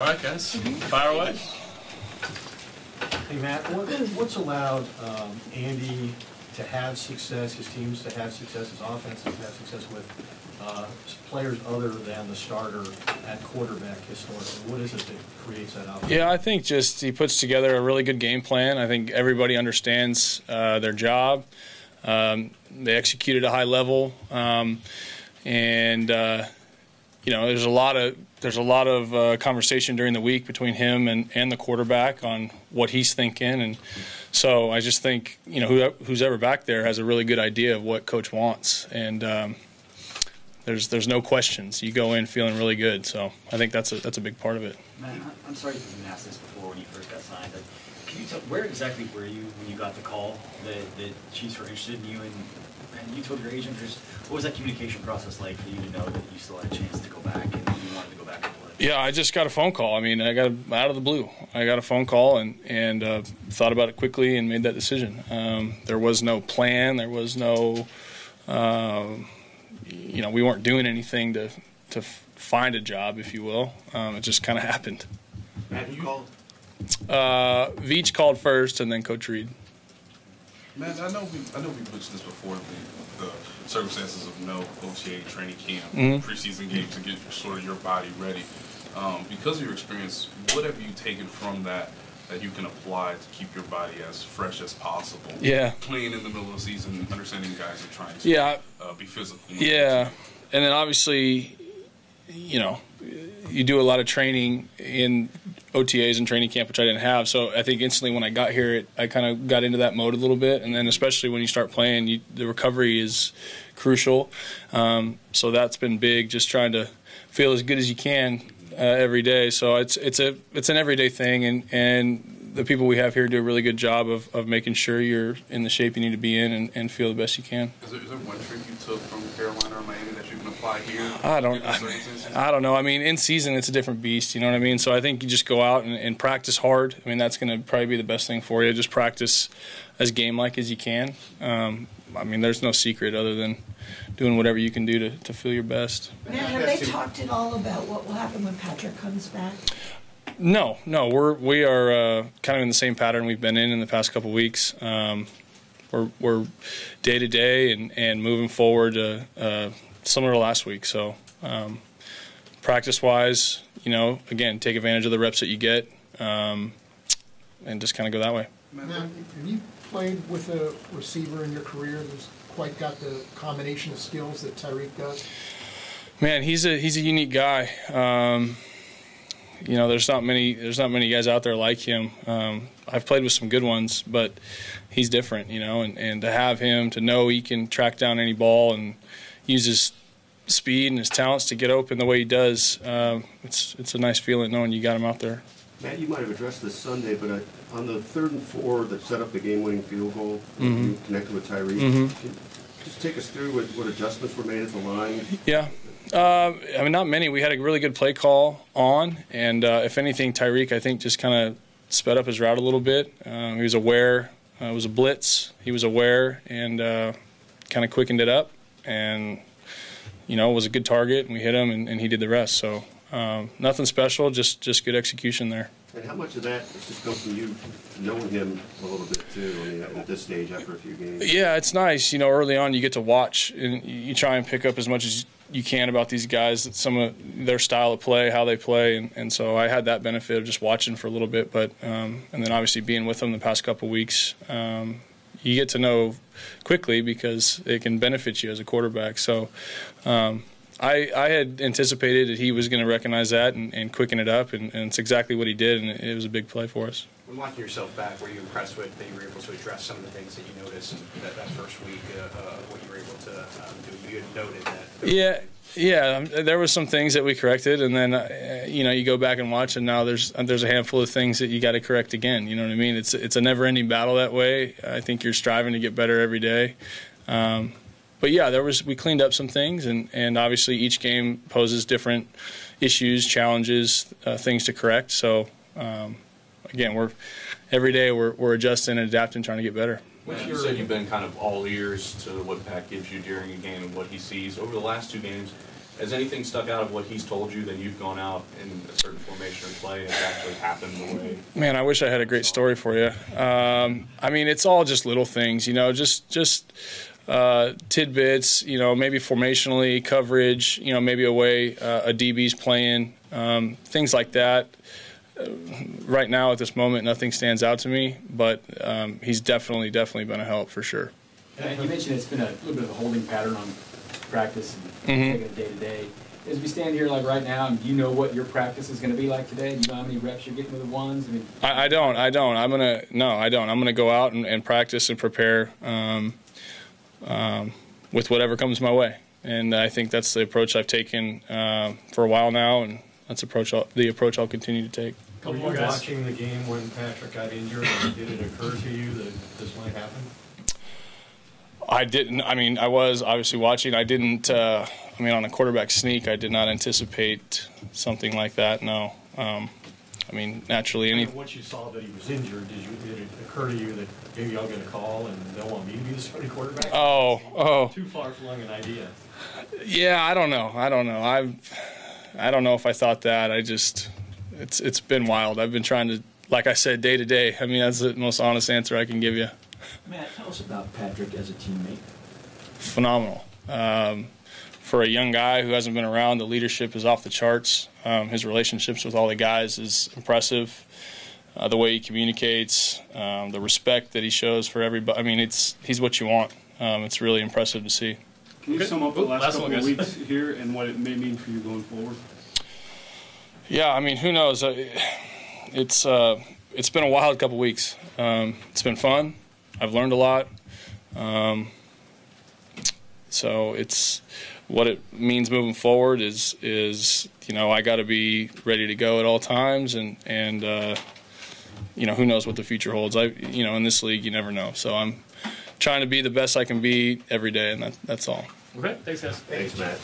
All right, guys, fire away. Hey, Matt, what, what's allowed um, Andy to have success, his teams to have success, his offense to have success with uh, players other than the starter at quarterback historically? What is it that creates that opportunity? Yeah, I think just he puts together a really good game plan. I think everybody understands uh, their job. Um, they execute at a high level, um, and uh, you know, there's a lot of there's a lot of uh, conversation during the week between him and, and the quarterback on what he's thinking, and so I just think you know who, who's ever back there has a really good idea of what coach wants, and um, there's there's no questions. You go in feeling really good, so I think that's a that's a big part of it. I'm sorry if you asked this before when you first got signed, but can you tell where exactly were you when you got the call that the Chiefs were interested in you, and, and you told your agent, just what was that communication process like for you to know that you still had a chance to go back and you wanted to go back and play? Yeah, I just got a phone call. I mean, I got out of the blue. I got a phone call and and uh, thought about it quickly and made that decision. Um, there was no plan. There was no, uh, you know, we weren't doing anything to to find a job, if you will. Um, it just kind of happened. Matt, you called? Uh, Veach called first, and then Coach Reid. Man, I know we I know we mentioned this before the, the circumstances of no OTA training camp, Mhm. preseason games to get sort of your body ready. Um, because of your experience, what have you taken from that that you can apply to keep your body as fresh as possible? Yeah. Playing in the middle of the season, understanding guys are trying to Yeah, uh, be physical. Yeah, and then obviously, you know, you do a lot of training in OTAs and training camp, which I didn't have. So I think instantly when I got here, it, I kind of got into that mode a little bit, and then especially when you start playing, you, the recovery is crucial. Um, so that's been big, just trying to feel as good as you can uh, every day. So it's it's a it's an everyday thing, and and the people we have here do a really good job of, of making sure you're in the shape you need to be in and, and feel the best you can. Is there, is there one trick you took from Carolina or Miami apply here? I don't. I. I don't know. I mean, in season, it's a different beast. You know what I mean? So I think you just go out and, and practice hard. I mean, that's going to probably be the best thing for you. Just practice as game like as you can. Um, I mean, there's no secret other than doing whatever you can do to, to feel your best. Matt, have they talked at all about what will happen when Patrick comes back? No, no, we're we are uh, kind of in the same pattern we've been in in the past couple weeks. Um, we're we're day to day and and moving forward uh, uh, similar to last week. So um, practice wise, you know, again, take advantage of the reps that you get, um, and just kind of go that way. Now, have you played with a receiver in your career that's quite got the combination of skills that Tyreek does? Man, he's a he's a unique guy. Um, you know, there's not many there's not many guys out there like him. Um, I've played with some good ones, but he's different. You know, and, and to have him to know he can track down any ball and use his speed and his talents to get open the way he does, um, it's it's a nice feeling knowing you got him out there. Matt, you might have addressed this Sunday, but uh, on the third and four that set up the game-winning field goal, you connected with Tyreek. Mhm. Can- Just take us through what, what adjustments were made at the line. Yeah. Uh, I mean, not many. We had a really good play call on, and uh, if anything, Tyreek, I think, just kind of sped up his route a little bit. Um, he was aware. Uh, it was a blitz. He was aware and uh, kind of quickened it up, and you know, it was a good target, and we hit him, and, and he did the rest. So um, nothing special, just just good execution there. And how much of that just come from you knowing him a little bit too I mean, at this stage after a few games? Yeah, it's nice. You know, early on you get to watch and you try and pick up as much as you can about these guys, some of their style of play, how they play, and, and so I had that benefit of just watching for a little bit. But um, and then obviously being with them the past couple weeks, um, you get to know quickly because it can benefit you as a quarterback. So. Um, I, I had anticipated that he was going to recognize that and, and quicken it up, and, and it's exactly what he did, and it was a big play for us. When watching yourself back, were you impressed with that you were able to address some of the things that you noticed that, that first week uh, uh, of what you were able to um, do? You had noted that. Yeah, yeah. um, There was some things that we corrected, and then uh, you know you go back and watch, and now there's there's a handful of things that you got to correct again. You know what I mean? It's it's a never-ending battle that way. I think you're striving to get better every day. Um, but yeah, there was we cleaned up some things, and and obviously each game poses different issues, challenges, uh, things to correct. So um, again, we're every day we're we're adjusting and adapting, trying to get better. You said you've been kind of all ears to what Pat gives you during a game and what he sees. Over the last two games, Has anything stuck out of what he's told you that you've gone out in a certain formation or play and actually happened the way? Man, I wish I had a great story for you. Um, I mean, it's all just little things, you know, just just uh, tidbits, you know, maybe formationally, coverage, you know, maybe a way uh, a DB's playing, um, things like that. Uh, right now, at this moment, nothing stands out to me, but um, he's definitely, definitely been a help for sure. And you mentioned it's been a little bit of a holding pattern on practice and Mhm. taking it day to day. As we stand here like right now, do you know what your practice is going to be like today? Do you know how many reps you're getting with the ones? I mean, I, I don't. I don't. I'm gonna. No, I don't. I'm gonna go out and, and practice and prepare um, with whatever comes my way. And I think that's the approach I've taken uh, for a while now, and that's approach I'll, the approach I'll continue to take. Were you watching the game when Patrick got injured, and did it occur to you that this might happen? I didn't. I mean, I was obviously watching. I didn't. Uh, I mean, on a quarterback sneak, I did not anticipate something like that. No. Um, I mean, naturally, any. Once you saw that he was injured, did you, did it occur to you that maybe I'll get a call and they'll want me to be the starting quarterback? Oh, oh. Too far flung an idea. Yeah, I don't know. I don't know. I I don't know if I thought that. I just it's it's been wild. I've been trying to like I said day to day. I mean, that's the most honest answer I can give you. Matt, tell us about Patrick as a teammate. Phenomenal. Um, for a young guy who hasn't been around, the leadership is off the charts. Um, his relationships with all the guys is impressive. Uh, the way he communicates, um, the respect that he shows for everybody. I mean, it's he's what you want. Um, it's really impressive to see. Can you sum up the last last couple one, of weeks here and what it may mean for you going forward? Yeah, I mean, who knows? Uh, It's uh, it's been a wild couple weeks. Um, it's been fun. I've learned a lot. Um, so it's what it means moving forward is is you know I got to be ready to go at all times and and uh, you know who knows what the future holds. I you know in this league you never know. So I'm trying to be the best I can be every day, and that, that's all. okay, thanks guys. Thanks, Matt.